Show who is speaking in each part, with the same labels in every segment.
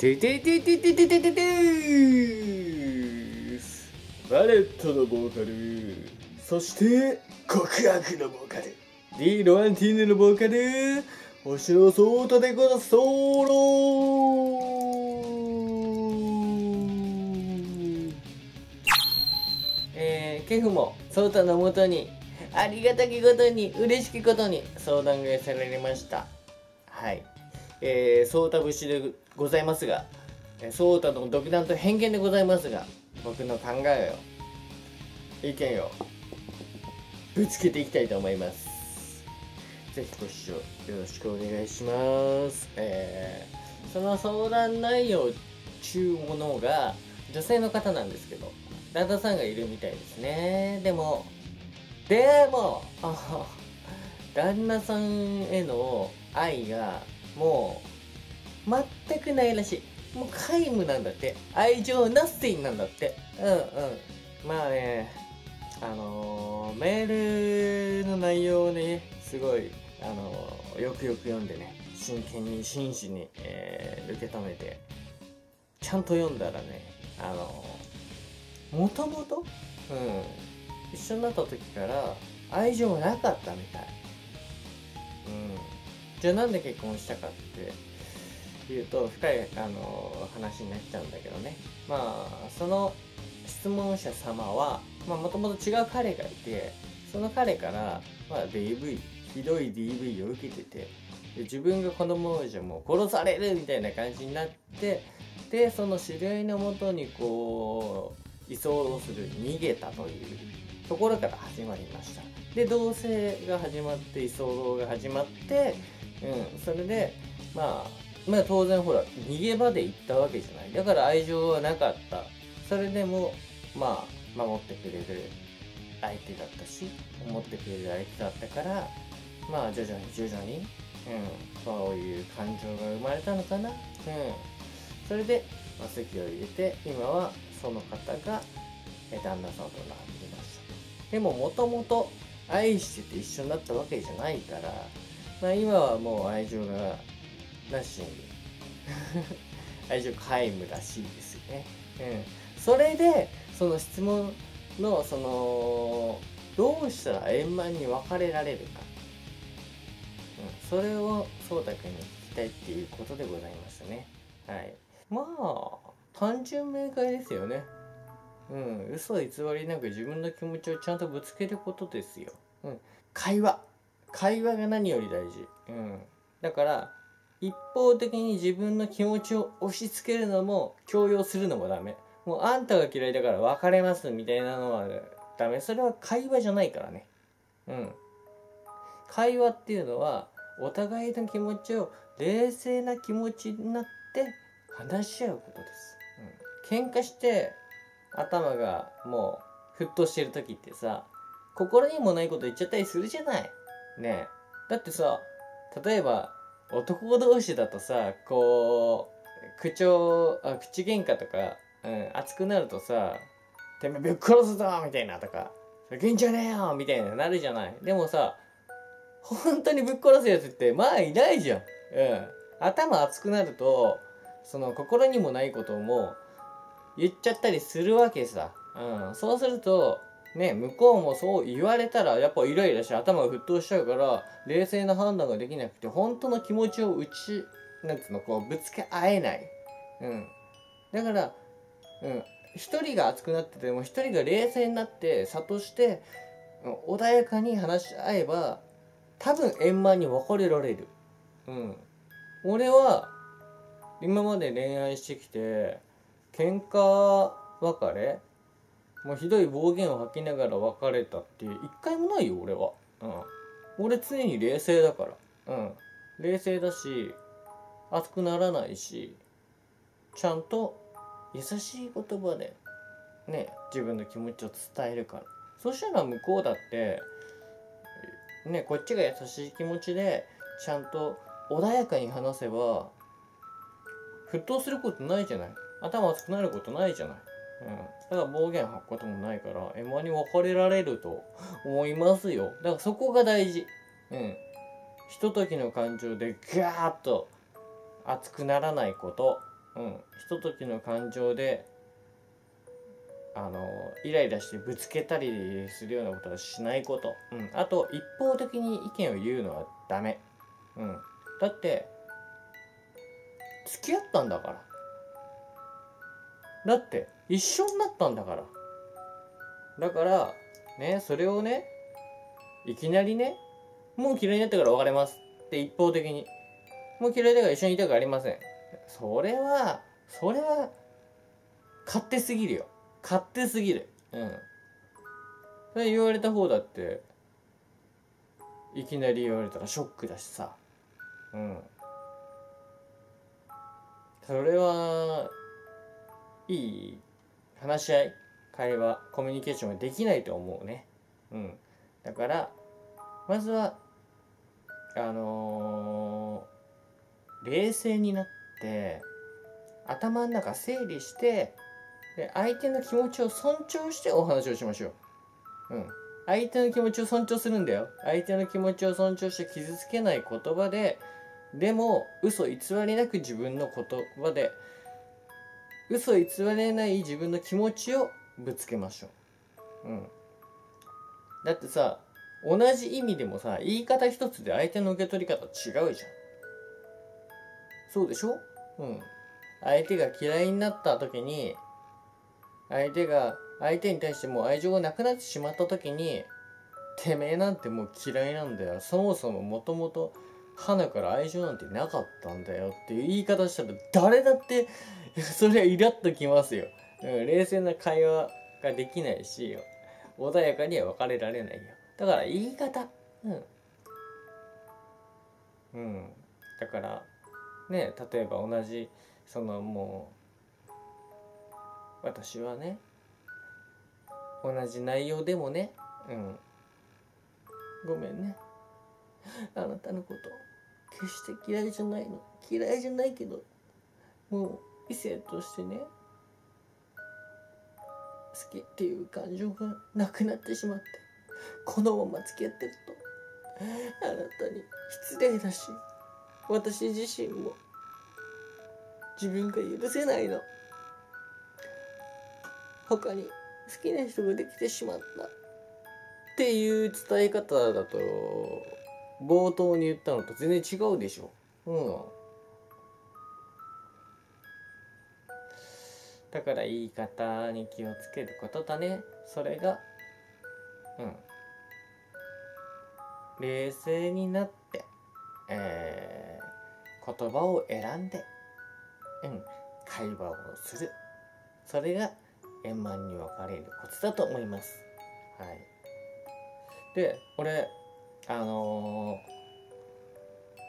Speaker 1: てててててててててバレットのボーカルそして告白のボーカル D ロアンティーヌのボーカル星野壮太でござソロえー、ケフもソータのもとにありがたきことに嬉しきことに相談が寄せられましたはいえー、ソータ節でございますがソータの独断と偏見でございますが僕の考えを意見をぶつけていきたいと思います。ぜひご視聴よろしくお願いします。えー、その相談内容中ものが女性の方なんですけど旦那さんがいるみたいですね。でもでも 旦那さんへの愛がもう全くないらしい。もう皆無なんだって。愛情ナッシンなんだって。うんうん。まあねあのー、メールの内容をねすごいあのー、よくよく読んでね真剣に真摯に、えー、受け止めてちゃんと読んだらねあのもともとうん一緒になった時から愛情なかったみたい。うん。じゃあなんで結婚したかっていうと深いあの話になっちゃうんだけどね。まあその質問者様はもともと違う彼がいてその彼から、まあ、DV ひどい DV を受けててで自分が子供をじゃもう殺されるみたいな感じになってでその知り合いのもとにこう居候する逃げたというところから始まりました。で同棲が始まって居候が始まってうんそれでまあまあ当然ほら逃げ場で行ったわけじゃない。だから愛情はなかった。それでもまあ守ってくれる相手だったし思ってくれる相手だったからまあ徐々に徐々に、うん、そういう感情が生まれたのかな、うん、それで、まあ、席を入れて今はその方が旦那さんとなってました。でももともと愛してて一緒になったわけじゃないからまあ、今はもう愛情がなしに愛情皆無らしいですよね。うん、それでその質問のそのどうしたら円満に別れられるか、うん、それを颯太君に聞きたいっていうことでございますね。はい、まあ単純明快ですよね。うん、嘘偽りなく自分の気持ちをちゃんとぶつけることですよ。うん、会話会話が何より大事。うん。だから、一方的に自分の気持ちを押し付けるのも強要するのもダメ。もうあんたが嫌いだから別れますみたいなのはダメ。それは会話じゃないからね。うん。会話っていうのはお互いの気持ちを冷静な気持ちになって話し合うことです。うん。喧嘩して頭がもう沸騰してる時ってさ、心にもないこと言っちゃったりするじゃない。ねえだってさ例えば男同士だとさこう口調あ口喧嘩とか、うん、熱くなるとさ「てめえぶっ殺すぞ!」みたいなとか「げんじゃねえよ!」みたいななるじゃない。でもさ本当にぶっ殺すやつってまあいないじゃん。うん。頭熱くなるとその心にもないことも言っちゃったりするわけさ。うん。そうするとね、向こうもそう言われたらやっぱイライラして頭が沸騰しちゃうから冷静な判断ができなくて本当の気持ちを打ちなんつうのこうぶつけ合えない、うん、だからうん一人が熱くなってても一人が冷静になって諭して、穏やかに話し合えば多分円満に別れられる。うん。俺は今まで恋愛してきて喧嘩別れもうひどい暴言を吐きながら別れたっていう一回もないよ俺は。うん。俺常に冷静だから。うん。冷静だし熱くならないしちゃんと優しい言葉でね自分の気持ちを伝えるから。そしたら向こうだってねこっちが優しい気持ちでちゃんと穏やかに話せば沸騰することないじゃない。頭熱くなることないじゃない。うん、だ暴言吐くこともないから M1 に別れられると思いますよ。だからそこが大事。うん。ひとときの感情でガーッと熱くならないこと、ううん。ひとときの感情であのイライラしてぶつけたりするようなことはしないこと、うん、あと一方的に意見を言うのはダメ、うん、だって付き合ったんだから。だって一緒になったんだから。だからねそれをねいきなりねもう嫌いになったから別れますって一方的に。もう嫌いだから一緒にいたくありません。それはそれは勝手すぎるよ。勝手すぎる。うん。それ言われた方だっていきなり言われたらショックだしさ。うん。それはいい話し合い会話コミュニケーションができないと思うね。うん。だからまずはあのー冷静になって頭の中整理してで相手の気持ちを尊重してお話をしましょう。うん。相手の気持ちを尊重するんだよ。相手の気持ちを尊重して傷つけない言葉ででも嘘偽りなく自分の言葉で嘘偽れない自分の気持ちをぶつけましょう。うん。だってさ同じ意味でもさ言い方一つで相手の受け取り方違うじゃん。そうでしょ？うん。相手が嫌いになった時に相手が相手に対してもう愛情がなくなってしまった時にてめえなんてもう嫌いなんだよ。そもそももともと花から愛情なんてなかったんだよっていう言い方したら誰だって それはイラッときますよ、うん、冷静な会話ができないし穏やかには別れられないよ。だから言い方。うん。うん。だからね例えば同じそのもう私はね同じ内容でもねうん。ごめんね。あなたのこと決して嫌いじゃないの。嫌いじゃないけどもう異性としてね好きっていう感情がなくなってしまってこのまま付き合ってるとあなたに失礼だし私自身も自分が許せないの。他に好きな人ができてしまった。っていう伝え方だと冒頭に言ったのと全然違うでしょ。うん。だから言い方に気をつけることだね。それがうん。冷静になってえー、言葉を選んでうん会話をする。それが円満に分かれるコツだと思います。はい。で俺あのー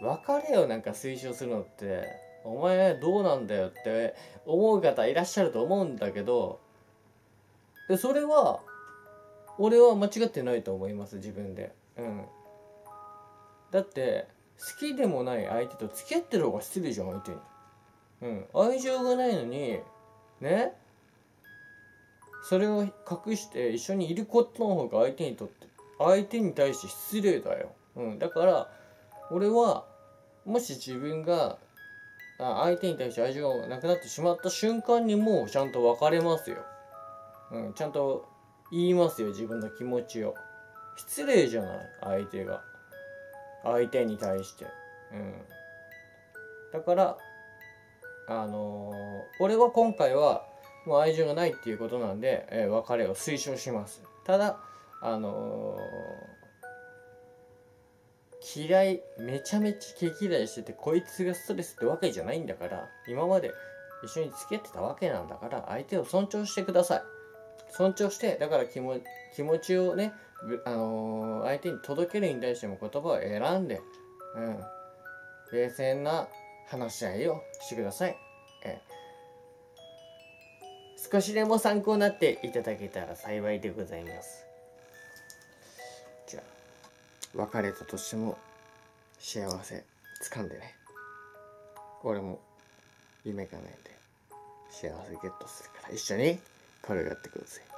Speaker 1: 別れをなんか推奨するのってお前どうなんだよって思う方いらっしゃると思うんだけどでそれは俺は間違ってないと思います自分で。うん。だって好きでもない相手と付き合ってる方が失礼じゃん相手に。うん。愛情がないのにね。それを隠して一緒にいることの方が相手にとって相手に対して失礼だよ、うん、だから俺はもし自分が相手に対して愛情がなくなってしまった瞬間にもうちゃんと別れますよ、うん、ちゃんと言いますよ自分の気持ちを。失礼じゃない相手が。相手に対して。うん。だからあのー俺は今回はもう愛情がないっていうことなんで、えー別れを推奨します。ただあのー嫌いめちゃめちゃ毛嫌いしててこいつがストレスってわけじゃないんだから今まで一緒に付き合ってたわけなんだから相手を尊重してください。尊重してだから気も気持ちをね、あのー相手に届けるに対しても言葉を選んで、うん、冷静な話し合いをしてください、えー少しでも参考になっていただけたら幸いでございます。別れたとしても幸せ掴んでね。俺も夢がないんで幸せゲットするから一緒に軽がってください。